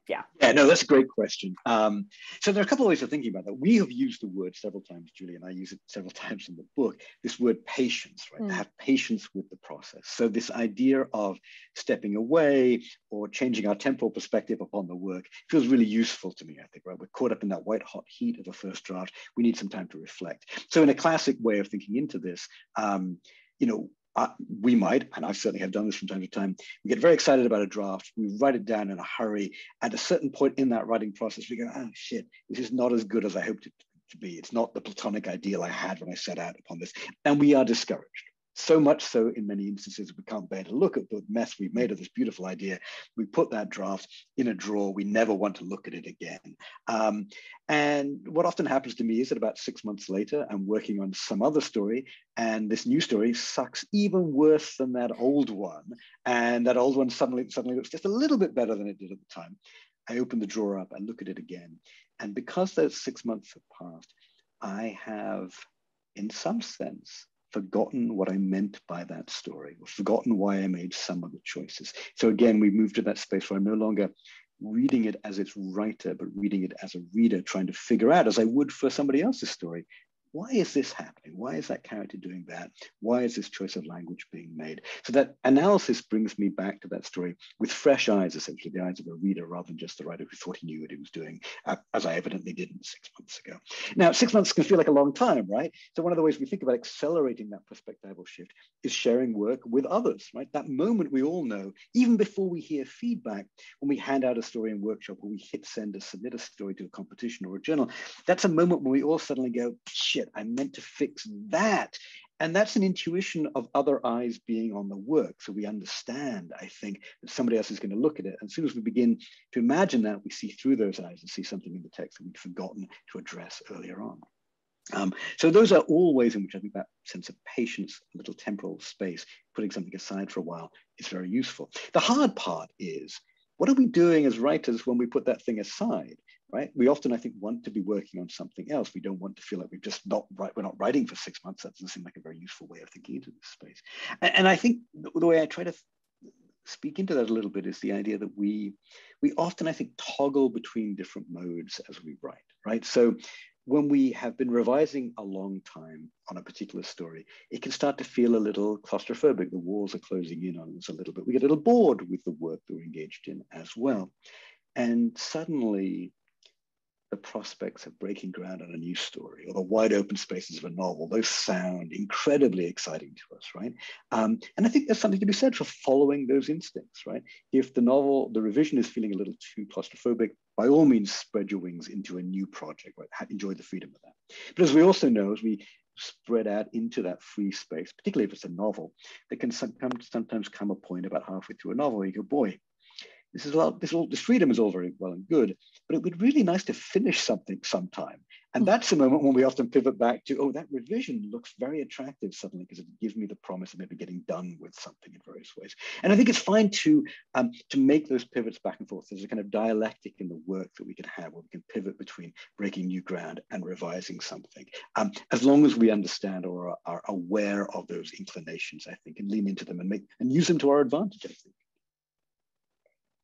A: yeah.
B: Yeah no that's a great question. Um, so there are a couple of ways of thinking about that. We have used the word several times julie and i use it several times in the book this word patience right? Mm. to have patience with the process. So this idea of stepping away or changing our temporal perspective upon the work feels really useful to me i think right? We're caught up in that white hot heat of a first draft. We need some time to reflect. So in a classic way of thinking into this um, you know uh, we might, and I certainly have done this from time to time, we get very excited about a draft, we write it down in a hurry. At a certain point in that writing process, we go, oh shit, this is not as good as I hoped it to be. It's not the platonic ideal I had when I set out upon this. And we are discouraged. So much so in many instances, we can't bear to look at the mess we've made of this beautiful idea. We put that draft in a drawer. We never want to look at it again. Um, and what often happens to me is that about six months later, I'm working on some other story, and this new story sucks even worse than that old one. And that old one suddenly suddenly looks just a little bit better than it did at the time. I open the drawer up, I look at it again. And because those six months have passed, I have, in some sense, forgotten what I meant by that story, or forgotten why I made some of the choices. So again, we moved to that space where I'm no longer reading it as its writer, but reading it as a reader, trying to figure out, as I would for somebody else's story, why is this happening? Why is that character doing that? Why is this choice of language being made? So that analysis brings me back to that story with fresh eyes, essentially the eyes of a reader rather than just the writer who thought he knew what he was doing, uh, as I evidently didn't six months ago. Now, six months can feel like a long time, right? So one of the ways we think about accelerating that perspectival shift is sharing work with others, right? That moment we all know, even before we hear feedback, when we hand out a story in workshop or we hit send or submit a story to a competition or a journal, that's a moment when we all suddenly go, shit, I meant to fix that. And that's an intuition of other eyes being on the work. So we understand, I think, that somebody else is going to look at it. And as soon as we begin to imagine that, we see through those eyes and see something in the text that we'd forgotten to address earlier on. Um, so those are all ways in which I think that sense of patience, a little temporal space, putting something aside for a while is very useful. The hard part is, what are we doing as writers when we put that thing aside? Right? We often, I think, want to be working on something else. We don't want to feel like we've just not right. We're not writing for six months. That doesn't seem like a very useful way of thinking into this space. And, and I think the way I try to speak into that a little bit is the idea that we we often, I think, toggle between different modes as we write, right? So when we have been revising a long time on a particular story, it can start to feel a little claustrophobic. The walls are closing in on us a little bit. We get a little bored with the work that we're engaged in as well. And suddenly the prospects of breaking ground on a new story or the wide open spaces of a novel, those sound incredibly exciting to us, right? Um, and I think there's something to be said for following those instincts, right? If the novel, the revision is feeling a little too claustrophobic, by all means, spread your wings into a new project, right? Enjoy the freedom of that. But as we also know, as we spread out into that free space, particularly if it's a novel, there can sometimes come a point about halfway through a novel you go, boy, this is all this all this freedom is all very well and good, but it would be really nice to finish something sometime. And hmm. that's the moment when we often pivot back to, oh, that revision looks very attractive suddenly because it gives me the promise of maybe getting done with something in various ways. And I think it's fine to um, to make those pivots back and forth. There's a kind of dialectic in the work that we can have where we can pivot between breaking new ground and revising something. Um, as long as we understand or are, are aware of those inclinations, I think, and lean into them and make and use them to our advantage, I think.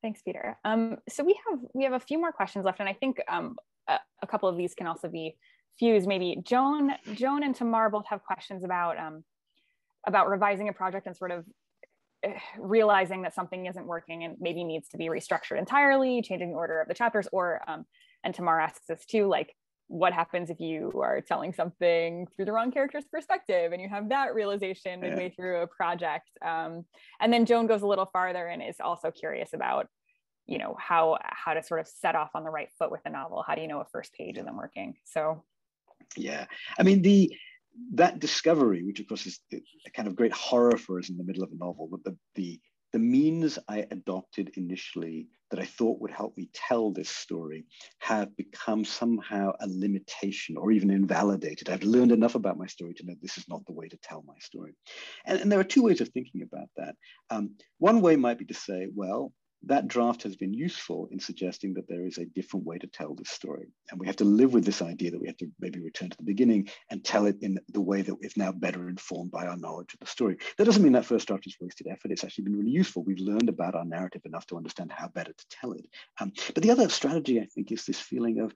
A: Thanks, Peter. Um, so we have we have a few more questions left, and I think um, a, a, couple of these can also be fused. Maybe Joan, Joan and Tamar both have questions about um, about revising a project and sort of eh, realizing that something isn't working and maybe needs to be restructured entirely, changing the order of the chapters, or um, and Tamar asks us too, like what happens if you are telling something through the wrong character's perspective and you have that realization midway through a project um, and then joan goes a little farther and is also curious about you know how how to sort of set off on the right foot with a novel. How do you know a first page isn't working? So
B: yeah. I mean the that discovery which of course is a kind of great horror for us in the middle of a novel but the the the means I adopted initially that I thought would help me tell this story have become somehow a limitation or even invalidated. I've learned enough about my story to know this is not the way to tell my story. And, and there are two ways of thinking about that. Um, one way might be to say, well, that draft has been useful in suggesting that there is a different way to tell this story. And we have to live with this idea that we have to maybe return to the beginning and tell it in the way that is now better informed by our knowledge of the story. That doesn't mean that first draft is wasted effort. It's actually been really useful. We've learned about our narrative enough to understand how better to tell it. Um, but the other strategy, I think, is this feeling of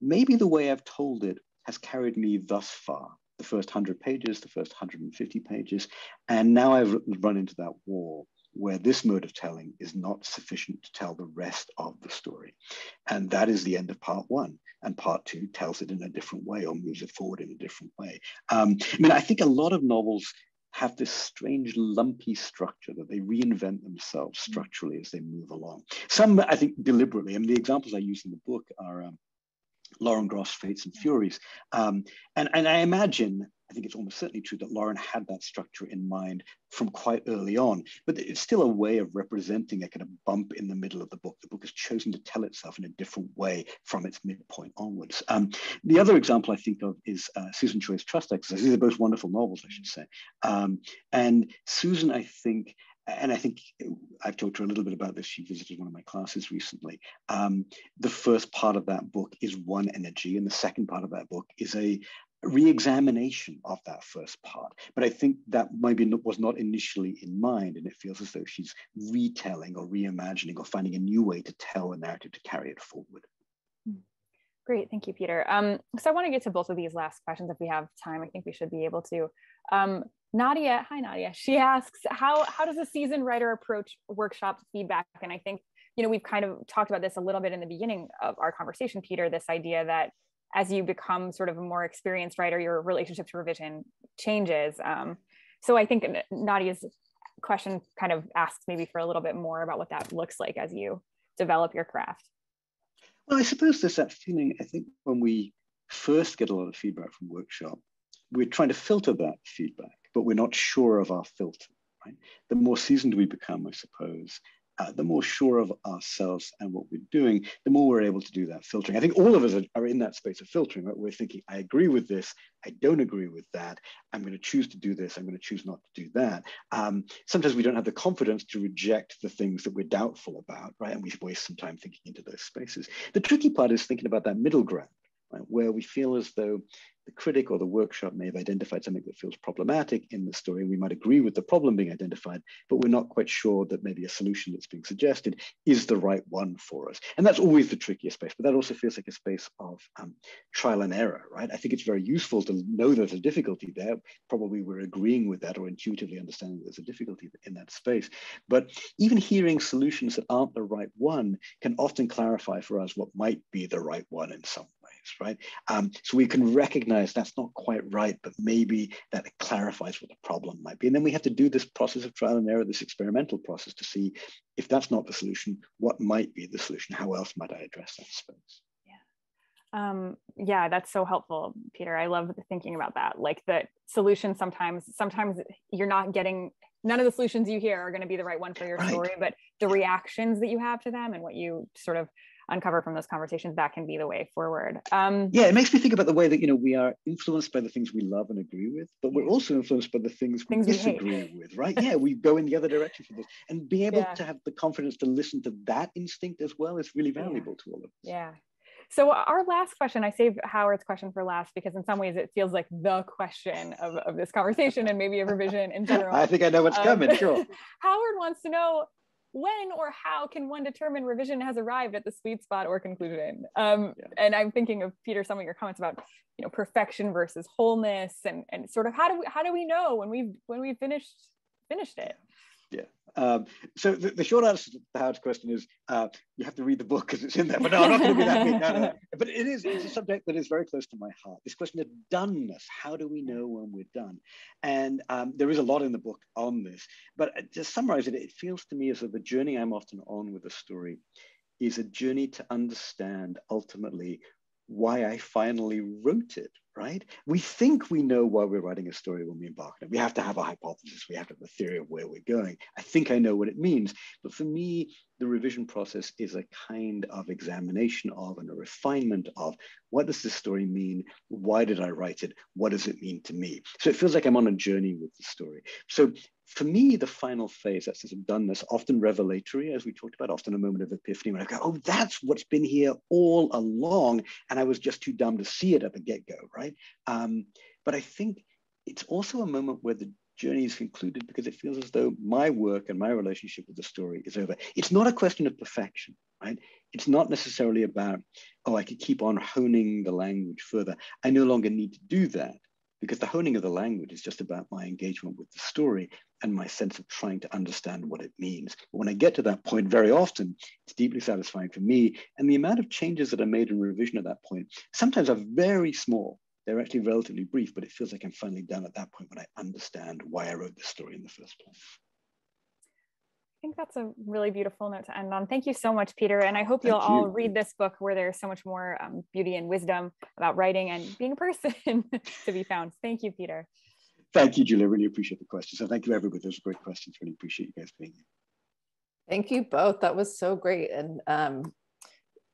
B: maybe the way I've told it has carried me thus far the first 100 pages, the first 150 pages, and now I've run into that wall where this mode of telling is not sufficient to tell the rest of the story. And that is the end of part one. And part two tells it in a different way or moves it forward in a different way. Um, I mean, I think a lot of novels have this strange lumpy structure that they reinvent themselves mm. structurally as they move along. Some, I think, deliberately. I mean, the examples I use in the book are um, Lauren Groff's Fates and Furies. Um, and, and I imagine I think it's almost certainly true that Lauren had that structure in mind from quite early on, but it's still a way of representing a kind of bump in the middle of the book. The book has chosen to tell itself in a different way from its midpoint onwards. Um, the other example I think of is uh, Susan Choi's Trust Exercise. These are both wonderful novels, I should say. Um, and Susan, I think, and I think I've talked to her a little bit about this. She visited one of my classes recently. Um, the first part of that book is one energy, and the second part of that book is a re-examination of that first part. But I think that maybe was not initially in mind, and it feels as though she's retelling or reimagining or finding a new way to tell a narrative to carry it forward.
A: Hmm. Great, thank you, Peter. Um, so I want to get to both of these last questions if we have time. I think we should be able to. Um, Nadia, hi Nadia. She asks, how how does a seasoned writer approach workshop feedback? And I think you know we've kind of talked about this a little bit in the beginning of our conversation, Peter. This idea that as you become sort of a more experienced writer, your relationship to revision changes. Um, so I think Nadia's question kind of asks maybe for a little bit more about what that looks like as you develop your craft.
B: Well, I suppose there's that feeling, I think when we first get a lot of feedback from workshop, we're trying to filter that feedback, but we're not sure of our filter. Right? The more seasoned we become, I suppose, uh, the more sure of ourselves and what we're doing, the more we're able to do that filtering. I think all of us are, in that space of filtering, right? We're thinking, I agree with this, I don't agree with that. I'm going to choose to do this, I'm going to choose not to do that. Um, sometimes we don't have the confidence to reject the things that we're doubtful about, right? And we waste some time thinking into those spaces. The tricky part is thinking about that middle ground. Right, where we feel as though the critic or the workshop may have identified something that feels problematic in the story, we might agree with the problem being identified, but we're not quite sure that maybe a solution that's being suggested is the right one for us. And that's always the trickiest space, but that also feels like a space of um, trial and error, right? I think it's very useful to know there's a difficulty there. Probably we're agreeing with that or intuitively understanding there's a difficulty in that space. But even hearing solutions that aren't the right one can often clarify for us what might be the right one in some right? Um, so we can recognize that's not quite right, but maybe that clarifies what the problem might be. And then we have to do this process of trial and error, this experimental process to see if that's not the solution, what might be the solution? How else might I address that space?
A: Yeah, um, yeah, that's so helpful, Peter. I love thinking about that. Like the solution sometimes, sometimes you're not getting none of the solutions you hear are going to be the right one for your right. story, but the reactions that you have to them and what you sort of uncover from those conversations that can be the way forward um,
B: yeah it makes me think about the way that you know we are influenced by the things we love and agree with but we're also influenced by the things, things we disagree with right yeah we go in the other direction for this and being able yeah. to have the confidence to listen to that instinct as well is really valuable yeah. to all of us
A: yeah so our last question, I saved Howard's question for last because in some ways it feels like the question of, of this conversation and maybe a revision in general.
B: I think I know what's um, coming, sure.
A: Howard wants to know when or how can one determine revision has arrived at the sweet spot or conclusion? Um, yeah. And I'm thinking of Peter, some of your comments about you know perfection versus wholeness, and and sort of how do we how do we know when we've when we finished finished it?
B: Yeah. Um, so the, the, short answer to the Howard's question is uh, you have to read the book because it's in there. But no, I'm not going to be that big. No, no, But it is it's a subject that is very close to my heart. This question of doneness. How do we know when we're done? And um, there is a lot in the book on this. But uh, to summarize it, it feels to me as though the journey I'm often on with the story is a journey to understand ultimately why I finally wrote it, right? We think we know why we're writing a story when we embark on it. We have to have a hypothesis, we have to have a theory of where we're going. I think I know what it means. But for me, the revision process is a kind of examination of and a refinement of what does this story mean? Why did I write it? What does it mean to me? So it feels like I'm on a journey with the story. So for me, the final phase, that sense of doneness, often revelatory, as we talked about, often a moment of epiphany when I go, oh, that's what's been here all along. And I was just too dumb to see it at the get go, right? Um, but I think it's also a moment where the journey is concluded because it feels as though my work and my relationship with the story is over. It's not a question of perfection, right? It's not necessarily about, oh, I could keep on honing the language further. I no longer need to do that because the honing of the language is just about my engagement with the story and my sense of trying to understand what it means. But when I get to that point, very often it's deeply satisfying for me. And the amount of changes that are made in revision at that point sometimes are very small. They're actually relatively brief, but it feels like I'm finally done at that point when I understand why I wrote this story in the first place.
A: Think that's a really beautiful note to end on. Thank you so much, Peter. And I hope you'll all read this book where there's so much more um, beauty and wisdom about writing and being a person to be found. Thank you, Peter.
B: Thank you, Julia. Really appreciate the questions. So thank you, everybody. Those are great questions. Really appreciate you guys being here.
C: Thank you both. That was so great. And um,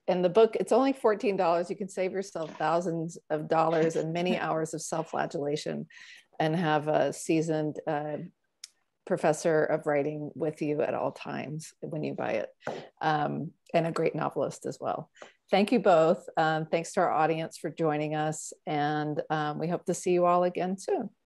C: in the book, it's only $14. You can save yourself thousands of dollars and many hours of self-flagellation and have a seasoned uh, professor of writing with you at all times when you buy it, um, and a great novelist as well. Thank you both. Um, thanks to our audience for joining us, and um, we hope to see you all again soon.